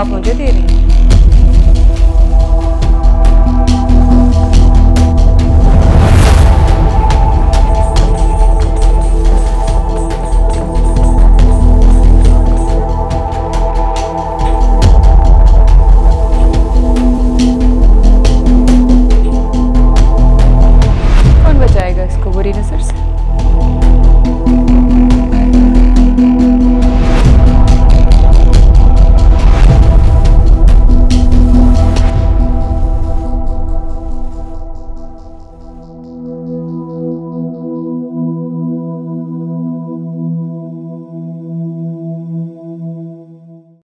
आप मुझे दे रही हैं।